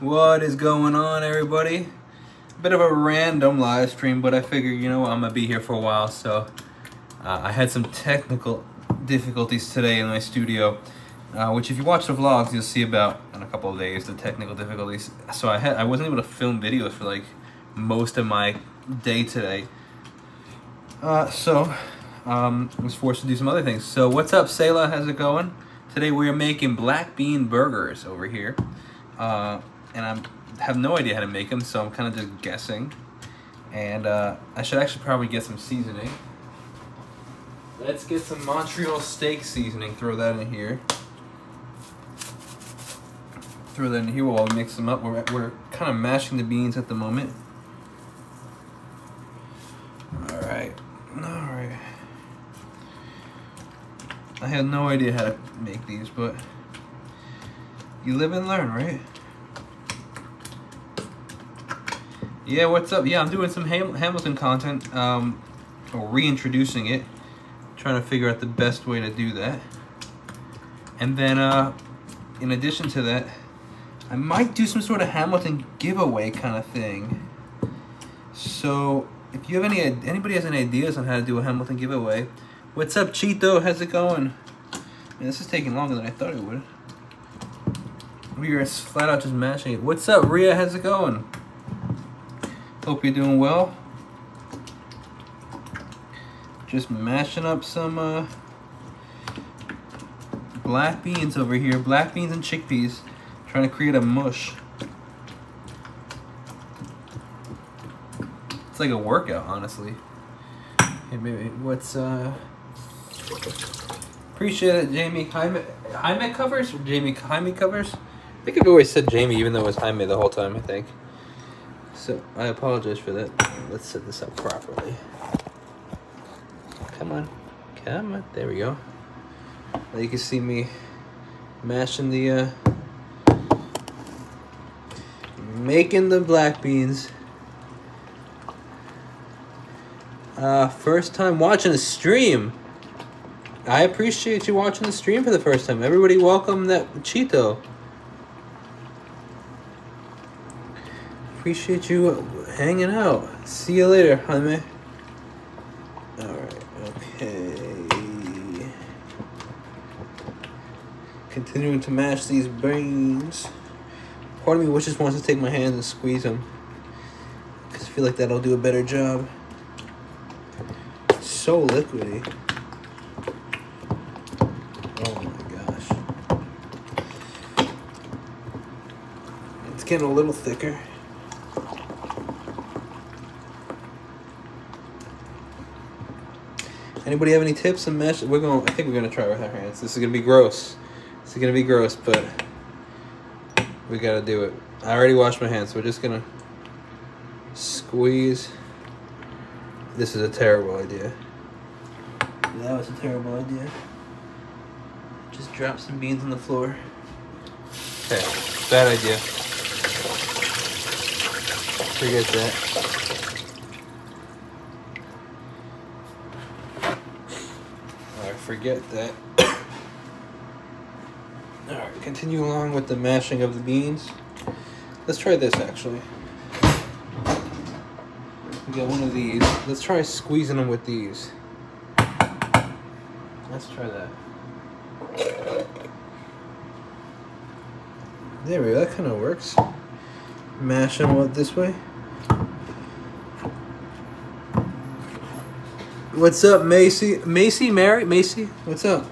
What is going on, everybody? A Bit of a random live stream, but I figure, you know, I'm gonna be here for a while, so uh, I had some technical difficulties today in my studio, uh, which if you watch the vlogs, you'll see about in a couple of days the technical difficulties. So I had I wasn't able to film videos for like most of my day today. Uh, so um, I was forced to do some other things. So what's up, Sayla? How's it going? Today we are making black bean burgers over here. And I have no idea how to make them, so I'm kind of just guessing. And uh, I should actually probably get some seasoning. Let's get some Montreal steak seasoning. Throw that in here. Throw that in here while we mix them up. We're, we're kind of mashing the beans at the moment. All right. All right. I had no idea how to make these, but you live and learn, right? Yeah, what's up? Yeah, I'm doing some Ham Hamilton content, um, or reintroducing it, trying to figure out the best way to do that. And then, uh, in addition to that, I might do some sort of Hamilton giveaway kind of thing. So, if you have any, anybody has any ideas on how to do a Hamilton giveaway, what's up, Cheeto? How's it going? Man, this is taking longer than I thought it would. We are flat out just mashing it. What's up, Ria? How's it going? Hope you're doing well. Just mashing up some uh, black beans over here. Black beans and chickpeas. Trying to create a mush. It's like a workout, honestly. Hey, maybe what's uh? Appreciate it, Jamie. Jaime, Jaime covers Jamie Jaime covers? I think I've always said Jamie, even though it was Jaime the whole time. I think. So I apologize for that. Let's set this up properly. Come on. Come on. There we go. Now you can see me mashing the, uh, making the black beans. Uh, first time watching a stream. I appreciate you watching the stream for the first time. Everybody welcome that Cheeto. Appreciate you hanging out. See you later, honey. Alright, okay. Continuing to mash these brains. Part of me just wants to take my hands and squeeze them. Because I feel like that'll do a better job. So liquidy. Oh my gosh. It's getting a little thicker. Anybody have any tips and mesh? We're going. I think we're gonna try with our hands. This is gonna be gross. This is gonna be gross, but we gotta do it. I already washed my hands, so we're just gonna squeeze. This is a terrible idea. That was a terrible idea. Just drop some beans on the floor. Okay, bad idea. Forget that. Forget that. Alright, continue along with the mashing of the beans. Let's try this actually. We got one of these. Let's try squeezing them with these. Let's try that. There we go, that kind of works. Mash them this way. What's up, Macy? Macy, Mary? Macy, what's up?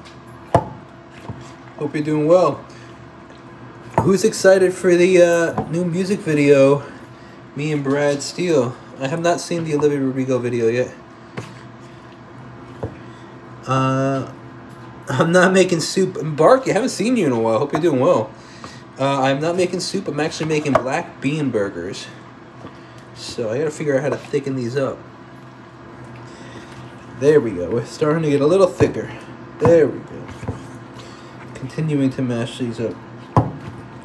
Hope you're doing well. Who's excited for the uh, new music video, me and Brad Steele? I have not seen the Olivia Rodrigo video yet. Uh, I'm not making soup. Bark, I haven't seen you in a while. Hope you're doing well. Uh, I'm not making soup. I'm actually making black bean burgers. So I gotta figure out how to thicken these up. There we go. We're starting to get a little thicker. There we go. Continuing to mash these up.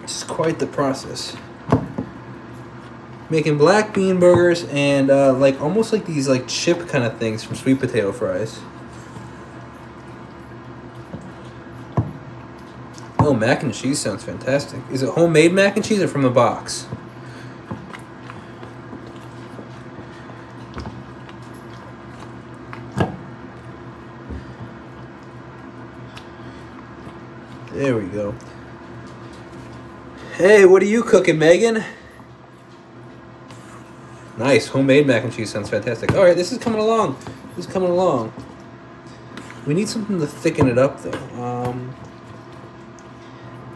It's quite the process. Making black bean burgers and uh, like almost like these like chip kind of things from sweet potato fries. Oh, mac and cheese sounds fantastic. Is it homemade mac and cheese or from the box? There we go. Hey, what are you cooking, Megan? Nice, homemade mac and cheese sounds fantastic. All right, this is coming along. This is coming along. We need something to thicken it up, though. Um,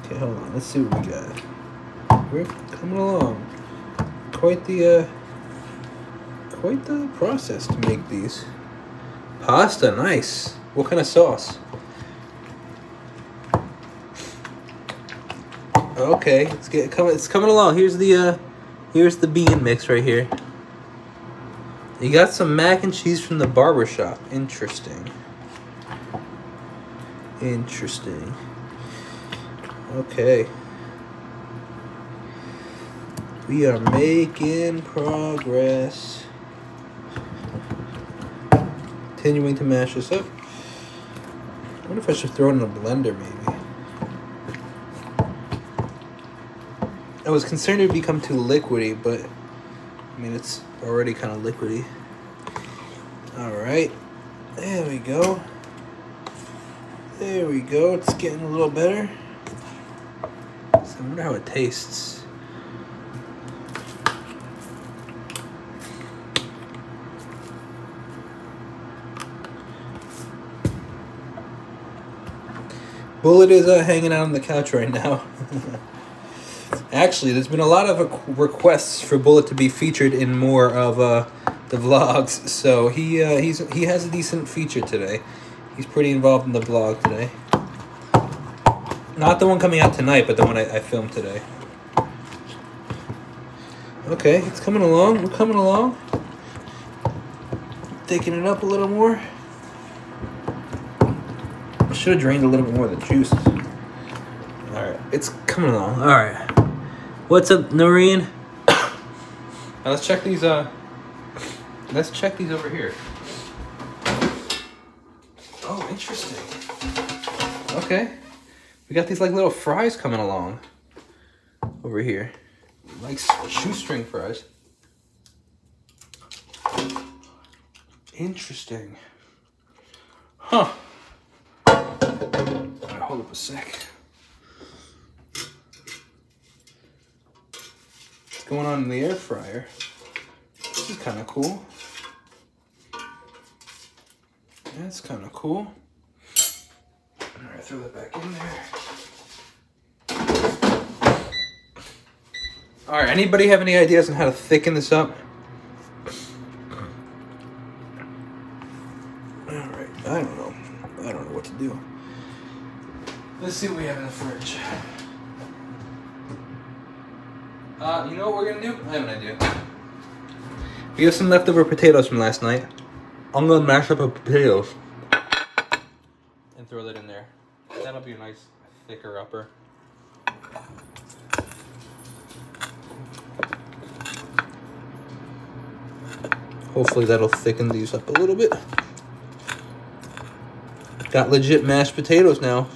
okay, hold on. Let's see what we got. We're coming along. Quite the, uh, quite the process to make these. Pasta, nice. What kind of sauce? Okay, it's get coming. It's coming along. Here's the uh, here's the bean mix right here. You got some mac and cheese from the barber shop. Interesting. Interesting. Okay. We are making progress. Continuing to mash this up. I wonder if I should throw it in a blender maybe. I was concerned it would become too liquidy, but I mean, it's already kind of liquidy. All right, there we go. There we go, it's getting a little better. So I wonder how it tastes. Bullet is uh, hanging out on the couch right now. Actually, there's been a lot of requests for Bullet to be featured in more of uh, the vlogs, so he uh, he's he has a decent feature today. He's pretty involved in the vlog today. Not the one coming out tonight, but the one I, I filmed today. Okay, it's coming along. We're coming along. Taking it up a little more. Should have drained a little bit more of the juice. Alright, it's coming along. Alright. What's up, Noreen? now let's check these, uh, let's check these over here. Oh, interesting. Okay. We got these, like, little fries coming along over here. Like shoestring fries. Interesting. Huh. Right, hold up a sec. Going on in the air fryer. This is kind of cool. That's kind of cool. All right, throw that back in there. All right, anybody have any ideas on how to thicken this up? We have some leftover potatoes from last night. I'm gonna mash up a potatoes and throw that in there. That'll be a nice thicker upper. Hopefully that'll thicken these up a little bit. Got legit mashed potatoes now.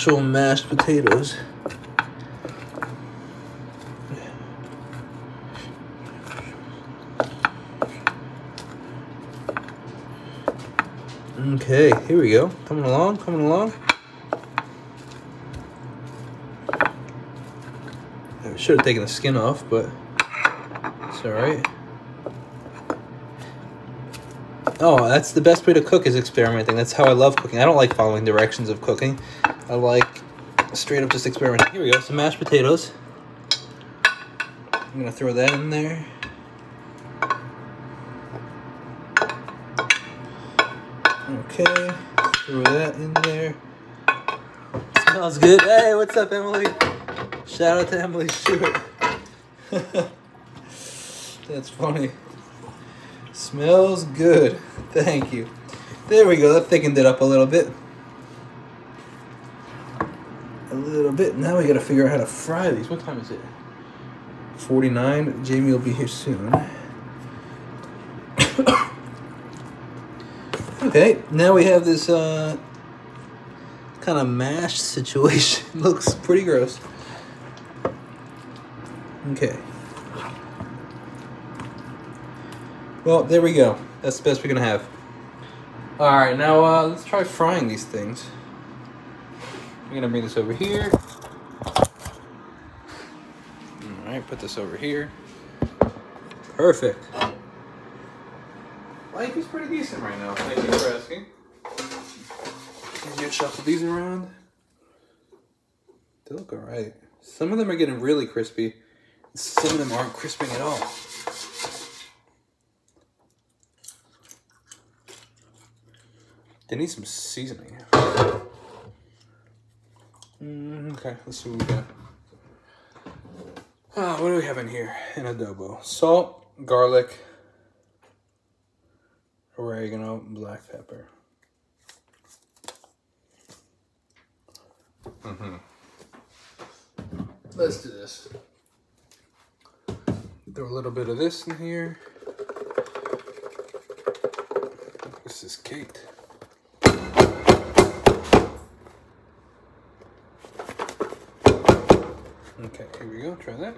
Actual mashed potatoes. Okay, here we go. Coming along, coming along. I should have taken the skin off, but it's alright. Oh, that's the best way to cook is experimenting. That's how I love cooking. I don't like following directions of cooking. I like straight up just experimenting. Here we go, some mashed potatoes. I'm gonna throw that in there. Okay, throw that in there. Smells good. Hey, what's up, Emily? Shout out to Emily Stewart. That's funny. Smells good. Thank you. There we go. That thickened it up a little bit. Little bit. Now we got to figure out how to fry these. What time is it? 49. Jamie will be here soon. okay, now we have this uh, kind of mash situation. Looks pretty gross. Okay. Well, there we go. That's the best we're gonna have. All right, now uh, let's try frying these things. I'm gonna bring this over here. All right, put this over here. Perfect. Life is pretty decent right now. Thank you for asking. Easier shuffle these around. They look alright. Some of them are getting really crispy. Some of them aren't crisping at all. They need some seasoning. Mm, okay, let's see what we got. Ah, what do we have in here? An adobo. Salt, garlic, oregano, black pepper. Mm-hmm. Let's do this. Throw a little bit of this in here. This is caked. Okay, here we go. Try that.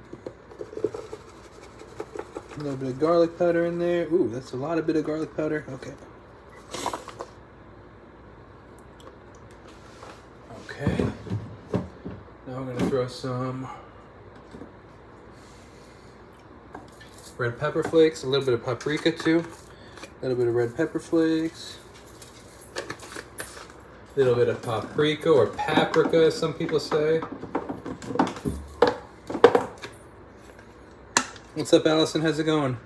A little bit of garlic powder in there. Ooh, that's a lot of bit of garlic powder. Okay. Okay. Now I'm gonna throw some red pepper flakes, a little bit of paprika too, a little bit of red pepper flakes, a little bit of paprika or paprika, as some people say. What's up, Allison? How's it going?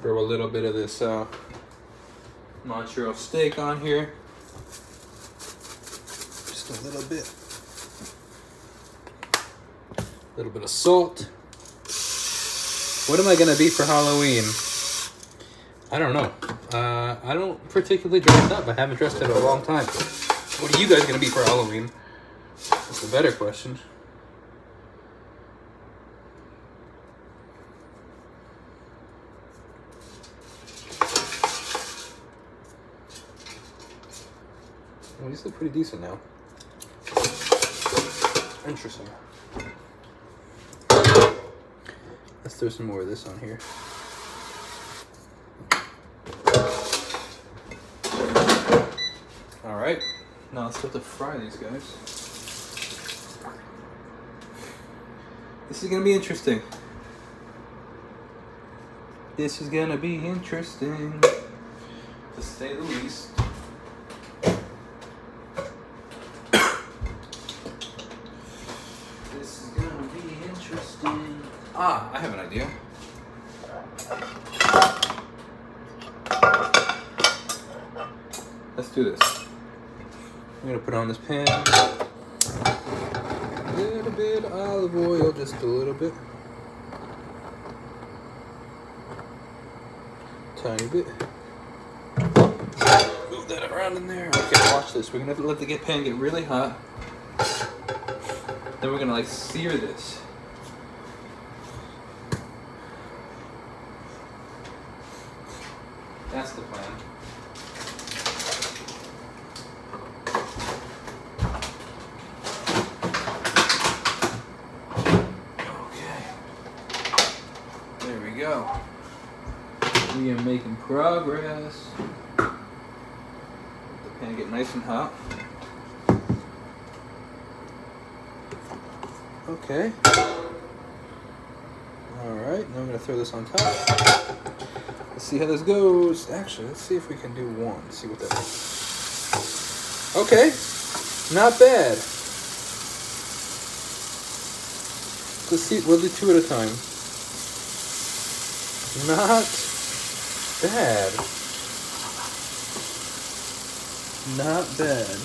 Throw a little bit of this uh, Montreal steak on here. Just a little bit. A little bit of salt. What am I gonna be for Halloween? I don't know. Uh, I don't particularly dress up. I haven't dressed in a long time. What are you guys gonna be for Halloween? That's a better question. Well, these look pretty decent now. Interesting. Let's throw some more of this on here. All right. Now let's start to fry these guys. This is gonna be interesting. This is gonna be interesting, to say the least. This is gonna be interesting. Ah, I have an idea. Let's do this. I'm gonna put on this pan. A little bit of olive oil, just a little bit. Tiny bit. Move that around in there. Okay, watch this. We're gonna let the pan get really hot. Then we're gonna like sear this. That's the plan. Okay. There we go. We are making progress. Let the pan get nice and hot. Okay. Alright, now I'm gonna throw this on top. Let's see how this goes. Actually, let's see if we can do one. See what that is. Okay. Not bad. Let's see. We'll do two at a time. Not bad. Not bad.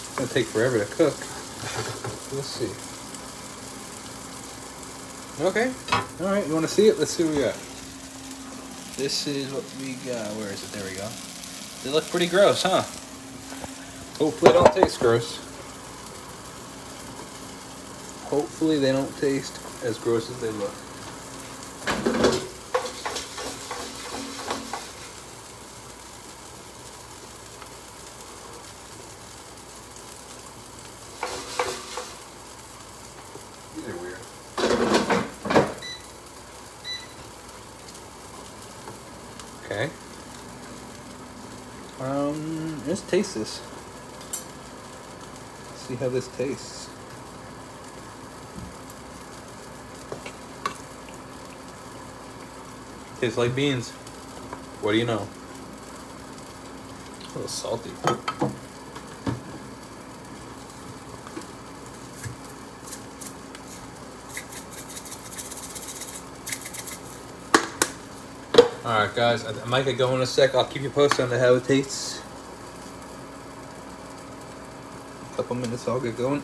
It's gonna take forever to cook. Let's see. Okay. All right. You want to see it? Let's see what we got. This is what we got. Where is it? There we go. They look pretty gross, huh? Hopefully they don't taste gross. Hopefully they don't taste as gross as they look. These are weird. Okay. Um, let's taste this. See how this tastes. Tastes like beans. What do you know? A little salty. Alright guys, I might get going in a sec. I'll keep you posted on how it tastes. A couple minutes, I'll get going.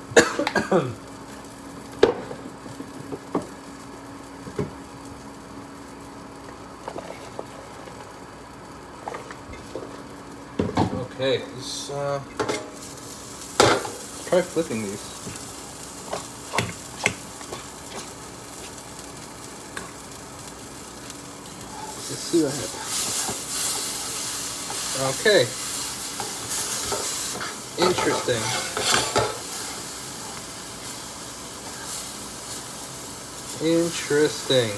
okay, this, uh, try flipping these. Let's see what happens. Okay. Interesting. Interesting.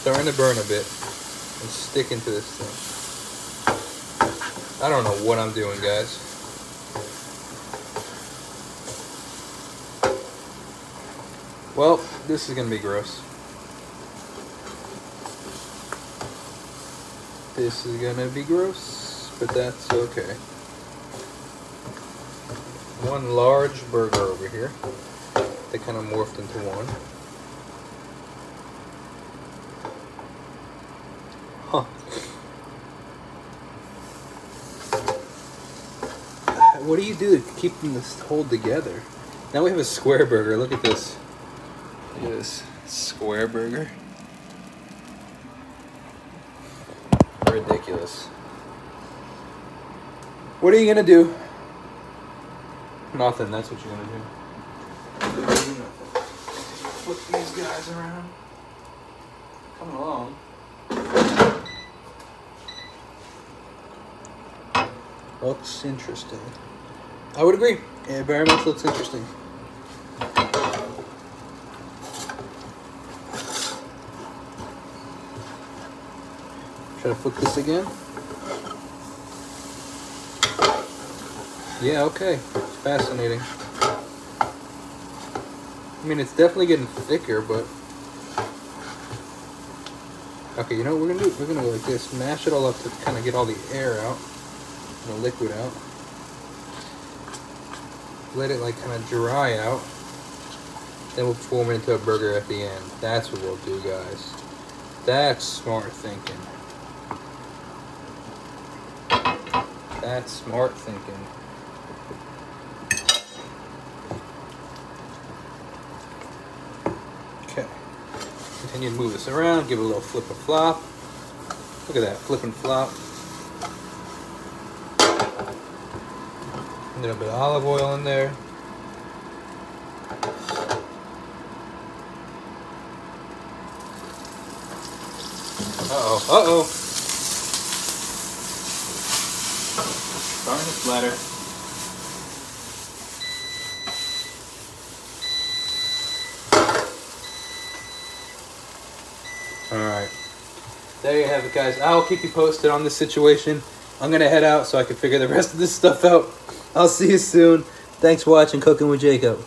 Starting to burn a bit. and sticking to this thing. I don't know what I'm doing, guys. Well, this is gonna be gross. This is gonna be gross, but that's okay. One large burger over here. They kind of morphed into one. Huh. What do you do to keep them this hold together? Now we have a square burger. Look at this. Look at this square burger. ridiculous. What are you gonna do? Nothing, that's what you're gonna do. Flip these guys around. Coming along. Looks interesting. I would agree. It very much looks interesting. Try to flip this again. Yeah, okay. It's fascinating. I mean, it's definitely getting thicker, but... Okay, you know what we're gonna do? We're gonna go like this. Mash it all up to kind of get all the air out. The liquid out. Let it like kind of dry out. Then we'll form it into a burger at the end. That's what we'll do, guys. That's smart thinking. That's smart thinking. Okay. To move this around, give it a little flip and flop. Look at that, flip and flop. A little bit of olive oil in there. Uh-oh, uh-oh. Starting to splatter. Alright. There you have it, guys. I'll keep you posted on this situation. I'm going to head out so I can figure the rest of this stuff out. I'll see you soon. Thanks for watching Cooking with Jacob.